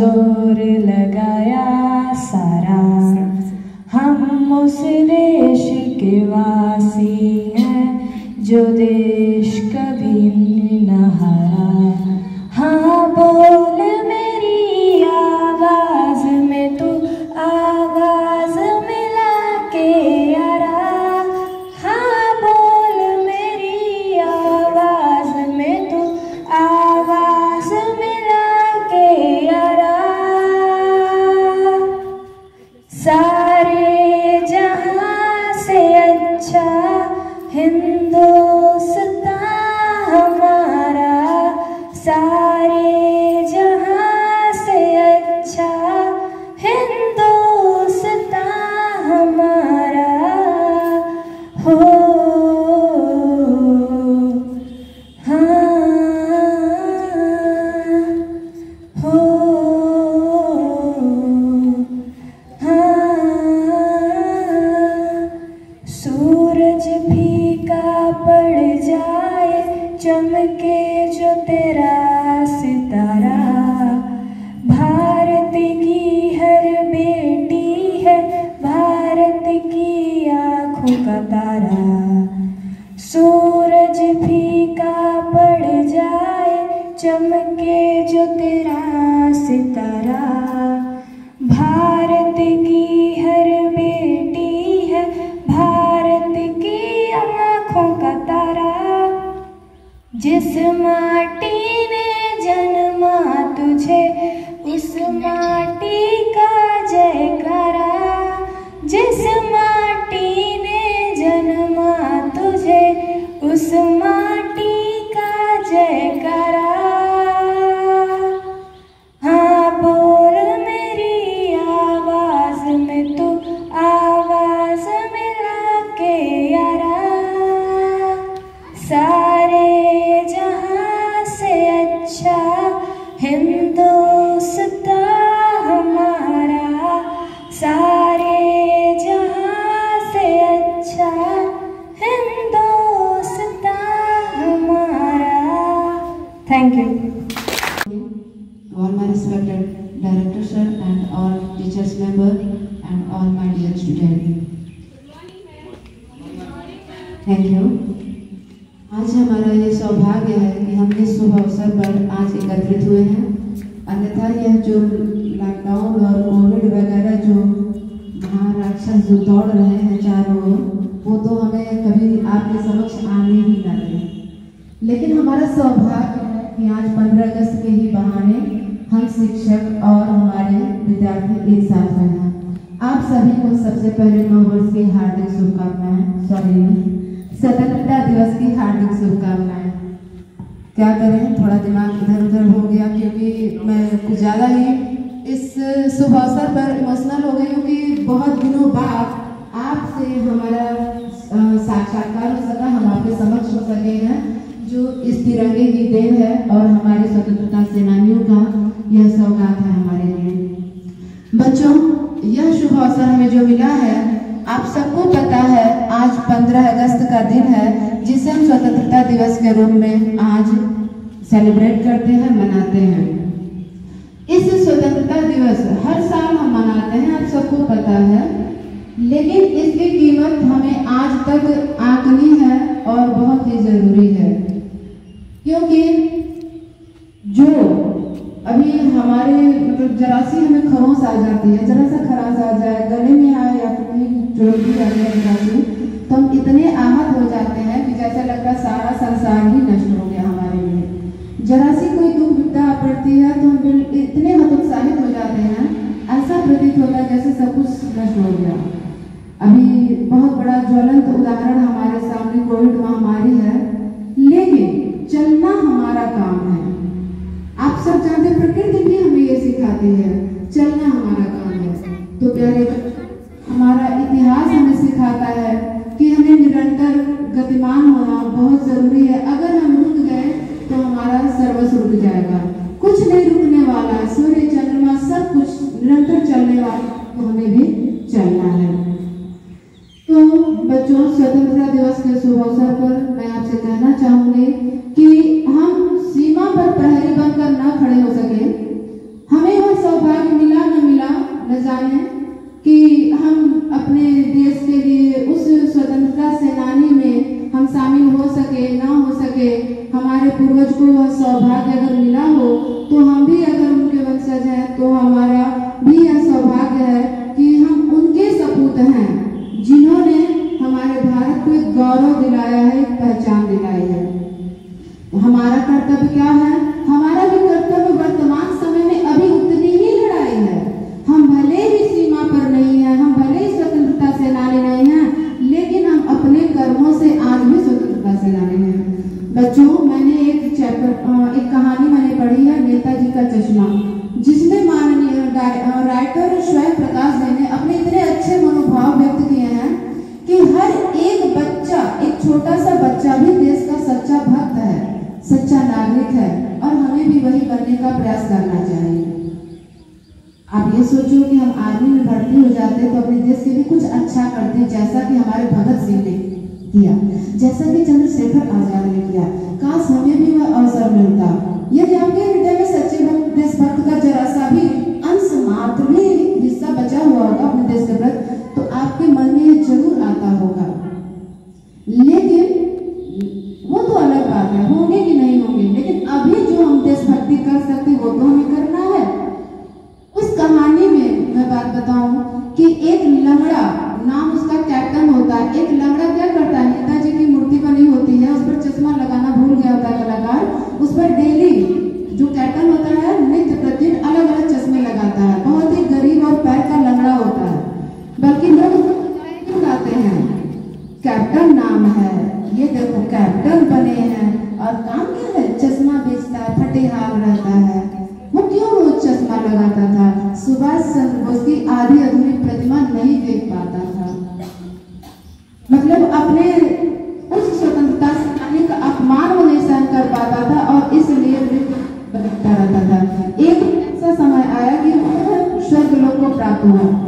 ज़ोर सारे माटी ने जन्मा तुझे। उस माटी का जयकारा। जिस माटी ने जन्मा तुझे, उस माटी का जयकारा। हुए हैं। अन्यथा यह जो लॉकडाउन और कोविड वगैरह जो महाराक्षस जो दौड़ रहे हैं चारों ओर, वो तो हमें कभी आपके समक्ष आने ही ना दें। लेकिन हमारा सौभाग्य है कि आज 15 अगस्त के ही बहाने हम शिक्षक और हमारे विद्यार्थी एक साथ रहे हैं। आप सभी को सबसे पहले नौ वर्ष की हार्दिक शुभकामनाएँ। सॉरी स्वतंत्रता दिवस की हार्दिक शुभकामनाएँ क्या करें थोड़ा दिमाग इधर उधर हो गया क्योंकि मैं कुछ ज़्यादा ही इस शुभ अवसर पर इमोशनल हो गई हूँ कि बहुत दिनों बाद आपसे हमारा साक्षात्कार हो सका, हम आपके समक्ष हो सके हैं, जो इस तिरंगे की देन है और हमारे स्वतंत्रता सेनानियों का यह सौगात है हमारे लिए। बच्चों, यह शुभ अवसर हमें जो मिला है, आप सबको पता है, आज 15 अगस्त का दिन है जिसे हम स्वतंत्रता दिवस के रूप में आज सेलिब्रेट करते हैं, मनाते हैं। इस स्वतंत्रता दिवस हर साल हम मनाते हैं, आप सबको पता है। लेकिन इसकी कीमत हमें आज तक आंकनी है और बहुत ही ज़रूरी है। क्योंकि जो अभी हमारे मतलब जरा सी हमें खरोंच आ जाती है, जरा सा खराश आ जाए, गले में आए या फिर कहीं चोट भी आ जाए तो हम इतने आहत हो जैसा लगता है सारा संसार ही नष्ट हो गया हमारे लिए। जरा सी कोई दुख विपदा पड़ती है तो हम इतने हतोत्साहित हो जाते हैं, ऐसा प्रतीत होता है जैसे सब कुछ नष्ट हो गया। अभी बहुत बड़ा ज्वलंत उदाहरण हमारे सामने कोविड महामारी है, लेकिन चलना हमारा काम है। आप सब जानते प्रकृति भी हमें ये सिखाती है। चश्मा। जिसमें माननीय राइटर स्वयं प्रकाश जी ने अपने इतने अच्छे मनोभाव व्यक्त किए हैं कि हर एक बच्चा, एक छोटा सा बच्चा भी देश का सच्चा भक्त है, सच्चा नागरिक है और हमें भी वही बनने का प्रयास करना चाहिए। आप ये सोचो कि हम आर्मी में भर्ती हो जाते तो अपने देश के लिए कुछ अच्छा करते जैसा कि हमारे भगत सिंह ने किया, जैसा कि चंद्रशेखर आज़ाद ने किया। काश हमें भी वह अवसर मिलता। यदि आपके आपके मन में ज़रूर आता होगा। लेकिन वो तो अलग बात है, होंगे कि नहीं होंगे, लेकिन अभी जो हम देशभक्ति कर सकते वो तो हमें करना है। उस कहानी में मैं बात बताऊँ कि एक लंगड़ा नाम उसका कैप्टन होता है। एक लंगड़ा क्या करता है? नेताजी की मूर्ति बनी होती है, उस पर चश्मा लगाना भूल गया होता है कलाकार। उस पर डेली जो कैप्टन होता है नित्य प्रतिदिन अलग अलग चश्मे लगाता है बहुत ही गरीब और पैर का लंगड़ा होता है बल्कि लोग उसको क्यों लाते हैं कैप्टन नाम है ये देखो कैप्टन बने हैं क्या है, चश्मा बेचता है फटेहाल रहता है। वो क्यों रोज चश्मा लगाता था? सुभाष चंद्र बोस की आधी अधूरी प्रतिमा नहीं देख पाता था। मतलब अपने, उस स्वतंत्रता सेनानी का अपमान वो नहीं सहन कर पाता था और इसलिए रहता था। एक ऐसा समय आया कि स्वर्ग लोक को प्राप्त हुआ।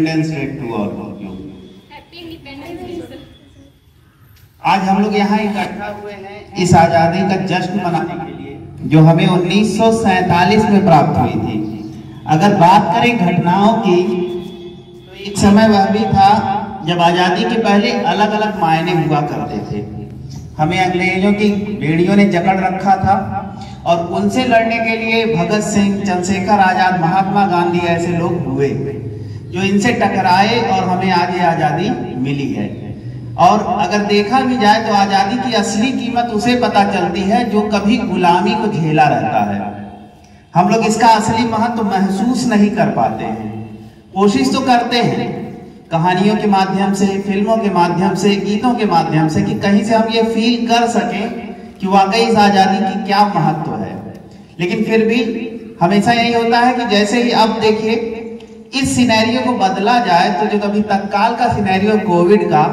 Day to all of you. आज हम लोग यहाँ इकट्ठा हुए हैं इस आज़ादी का जश्न मनाने के लिए जो हमें 1947 में प्राप्त हुई थी। अगर बात करें घटनाओं की तो एक समय वह भी था जब आज़ादी के पहले अलग अलग मायने हुआ करते थे। हमें अंग्रेज़ों की बेड़ियों ने जकड़ रखा था और उनसे लड़ने के लिए भगत सिंह चंद्रशेखर आज़ाद महात्मा गांधी ऐसे लोग हुए। जो इनसे टकराए और हमें आज ये आज़ादी मिली है। और अगर देखा भी जाए तो आज़ादी की असली कीमत उसे पता चलती है जो कभी गुलामी को झेला रहता है। हम लोग इसका असली महत्व तो महसूस नहीं कर पाते हैं। कोशिश तो करते हैं, कहानियों के माध्यम से, फ़िल्मों के माध्यम से, गीतों के माध्यम से कि कहीं से हम ये फील कर सकें कि वाकई इस आज़ादी की क्या महत्व है। लेकिन फिर भी हमेशा यही होता है कि जैसे ही अब देखिए इस सिनेरियो को बदला जाए तो जो कभी तत्काल का सिनेरियो कोविड का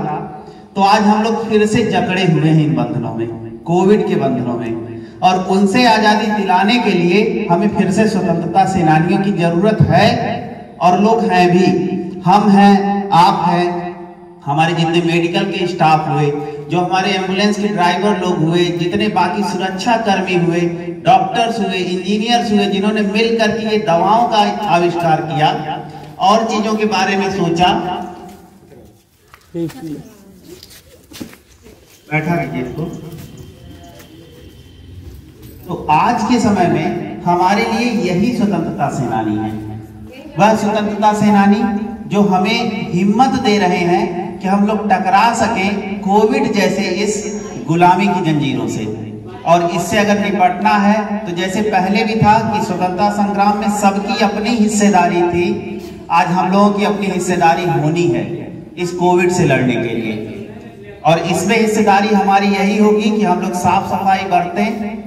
तो आज हम लोग फिर से जकड़े हुए हैं इन बंधनों में, कोविड के बंधनों में। और उनसे आज़ादी दिलाने के लिए हमें फिर से स्वतंत्रता सेनानियों की ज़रूरत है, और लोग हैं भी। हम हैं, आप हैं, हमारे जितने मेडिकल के स्टाफ हुए, जो हमारे एंबुलेंस के ड्राइवर लोग हुए, जितने बाकी सुरक्षा कर्मी हुए, डॉक्टर्स हुए, इंजीनियर्स हुए, जिन्होंने मिल करके ये दवाओं का आविष्कार किया और चीज़ों के बारे में सोचा। बैठा रखिए इसको। तो आज के समय में हमारे लिए यही स्वतंत्रता सेनानी है। वह स्वतंत्रता सेनानी जो हमें हिम्मत दे रहे हैं कि हम लोग टकरा सके कोविड जैसे इस गुलामी की जंजीरों से। और इससे अगर निपटना है तो जैसे पहले भी था कि स्वतंत्रता संग्राम में सबकी अपनी हिस्सेदारी थी आज हम लोगों की अपनी हिस्सेदारी होनी है इस कोविड से लड़ने के लिए। और इसमें हिस्सेदारी हमारी यही होगी कि हम लोग साफ़ सफ़ाई बरतें,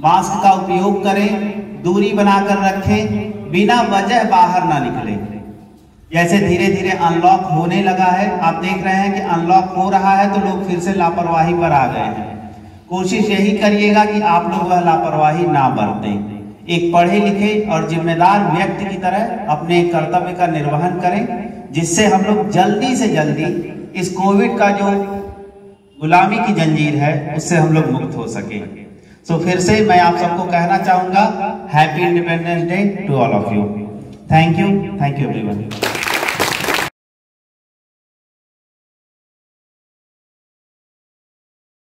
मास्क का उपयोग करें, दूरी बनाकर रखें, बिना वजह बाहर ना निकले। जैसे धीरे धीरे अनलॉक होने लगा है, आप देख रहे हैं कि अनलॉक हो रहा है तो लोग फिर से लापरवाही पर आ गए हैं। कोशिश यही करिएगा कि आप लोग वह लापरवाही ना बरतें। एक पढ़े लिखे और जिम्मेदार व्यक्ति की तरह अपने कर्तव्य का निर्वहन करें, जिससे हम लोग जल्दी से जल्दी इस कोविड का जो गुलामी की जंजीर है, उससे हम लोग मुक्त हो सके। सो फिर से मैं आप सबको कहना चाहूँगा happy independence day to all of you thank you thank you everyone